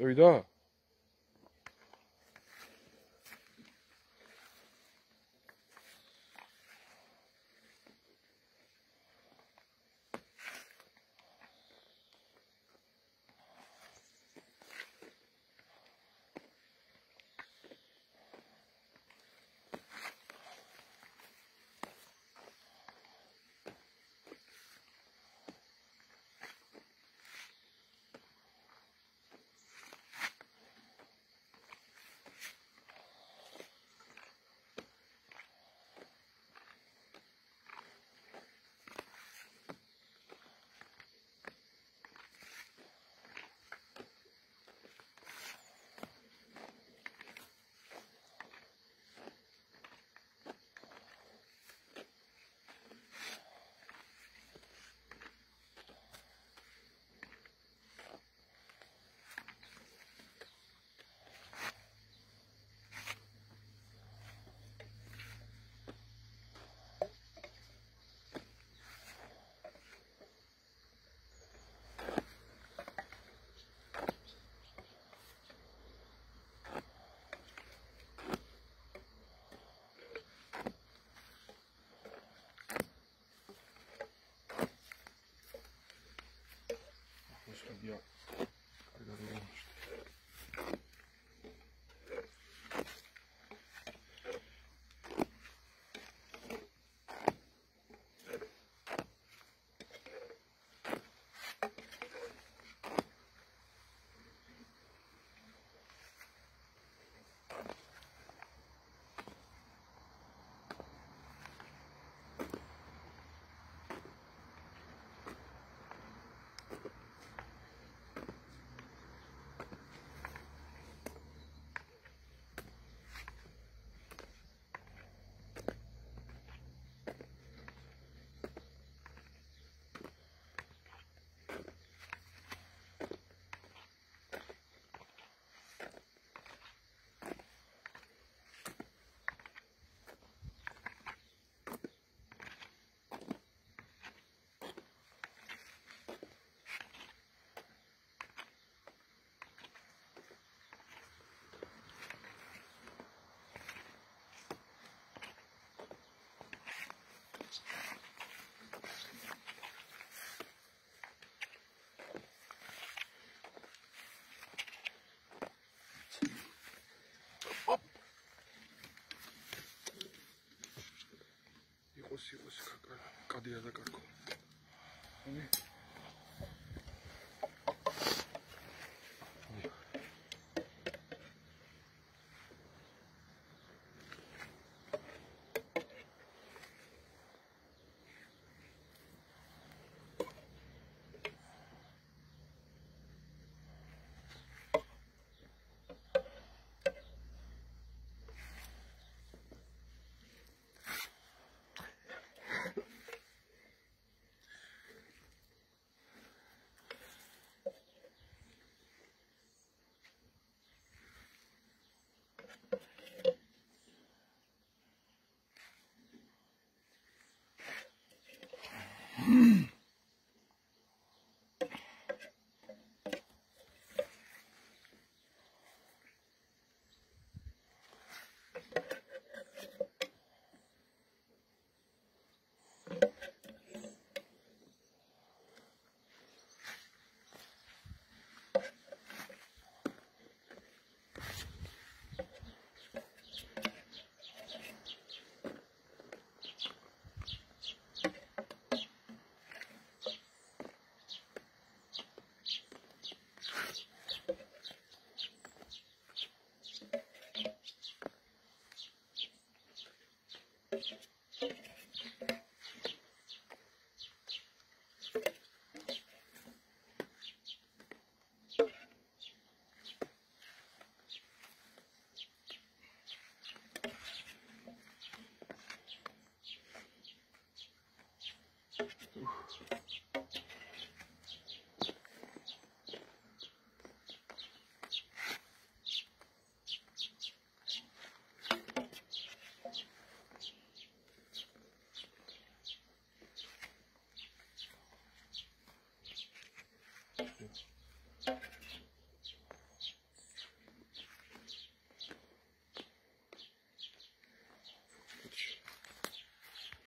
There we go. იყოს იყოს კადია და კარგო. ამი Oof.